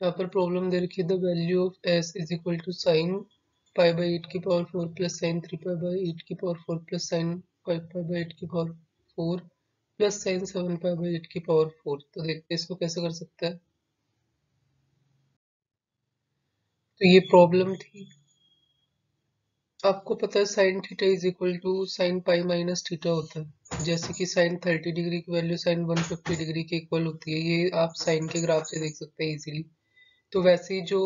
यहाँ पर प्रॉब्लम दे रखी है। The value of S is equal to sine pi by eight की power four plus sine three pi by eight की power four plus sine five pi by eight की power four plus sine seven pi by eight की power four तो देखते हैं इसको कैसे कर सकते हैं? तो ये प्रॉब्लम थी। आपको पता है sine theta is equal to sine pi minus theta होता है। जैसे कि साइन थर्टी डिग्री की value sine one fifty degree के इक्वल होती है। ये आप साइन के ग्राफ से देख सकते हैं इजीली तो वैसे ही जो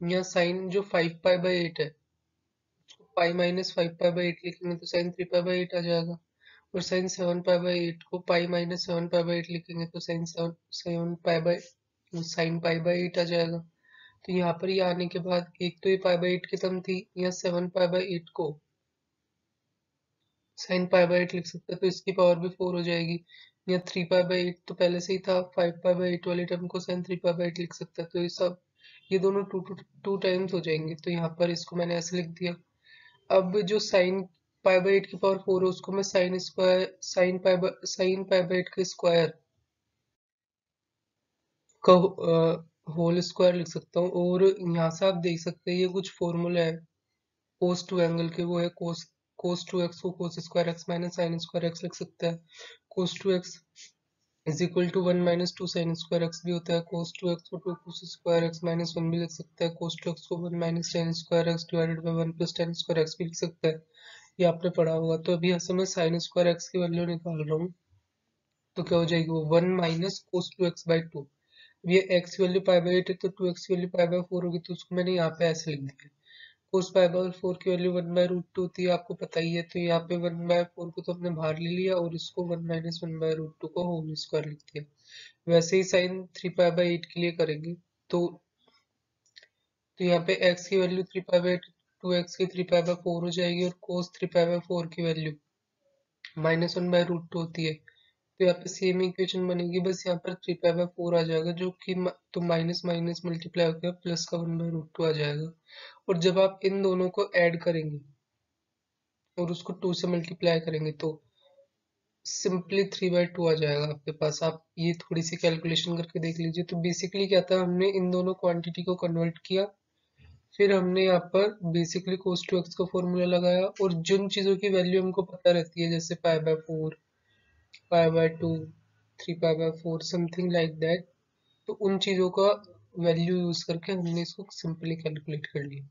यहाँ साइन जो फाइव पाई बाई एट है pi minus five pi by eight लिखेंगे तो sine three pi by eight आ जाएगा। और sine seven pi by eight को pi minus seven pi by eight लिखेंगे तो sine seven seven pi by sine pi by eight आ जाएगा। तो यहाँ पर ये आने के बाद एक तो ये पाई बाई एट की टर्म थी, यहाँ सेवन पाई बाई एट को साइन पाई बाई एट लिख सकते हैं तो इसकी पावर भी फोर हो जाएगी। यहाँ थ्री पाई बाई एट तो पहले से ही था फाइव पाई बाई एट वाली टर्म को sine three pi by eight लिख सकते हैं तो ये सब, ये दोनों टू टू टू टाइम्स हो जाएँगे तो यहाँ पर इसको मैंने ऐसे लिख दिया। अब जो साइन पाई बाई एट की पावर फोर है, उसको मैं sine square sine pi by sine pi by eight का स्क्वायर का होल स्क्वायर लिख सकता हूँ, और यहाँ से आप देख सकते हैं, ये कुछ फॉर्मूला है कोस टू एंगल के, वो है कोस टू एक्स को cos square x minus sine square x लिख सकते हैं। Two x is equal to one minus two sine square x भी होता है। टू एक्स को two cos square x minus one भी लिख सकते हैं। टू एक्स को one minus tan square x divided by one plus tan square x भी लिख सकते हैं। ये आपने पढ़ा होगा। तो अभी ऐसे मैं साइन स्क्वायर एक्स की वैल्यू निकाल रहा हूँ। तो क्या हो जाएगी वो? One minus cos two x by two ये x value pi by eight है तो two x value pi by four होगी तो उसको मैंने यहाँ पे ऐसे लिख दिया। कोस पाई बाई फोर की value one by root two है आपको पता ही है तो यहाँ पे वन बाय फोर को तो हमने बाहर ले लिया और इसको one minus one by root two को होल स्क्वायर लिख दिया वैसे ही sine three pi by eight के लिए करेंगे तो तो यहाँ पे एक्स की value three pi by two x की थ्री पाई बाई फोर हो जाएगी और cos three pi by four की value minus one by root two होती है। तो यहाँ पे सेम इक्वेशन बनेगी। बस यहाँ पर थ्री पाई बाई फोर आ जाएगा, जो कि तो माइनस माइनस मल्टीप्लाई होकर प्लस का वन बाई रूट टू आ जाएगा। और जब आप इन दोनों को ऐड करेंगे और उसको टू से मल्टीप्लाई करेंगे तो सिंपली थ्री बाई टू आ जाएगा आपके पास। आप ये थोड़ी सी कैलकुलेशन करके देख लीजिए। तो बेसिकली क्या था, हमने इन दोनों क्वांटिटी को कन्वर्ट किया। फिर हमने यहाँ पर बेसिकली कोस टू एक्स का फॉर्मूला लगाया। और जिन चीज़ों की वैल्यू हमको पता रहती है, जैसे pi by four pi by 2 3 pi by 4 something like that तो उन चीज़ों का वैल्यू यूज़ करके हमने इसको सिंपली कैलकुलेट कर लिया।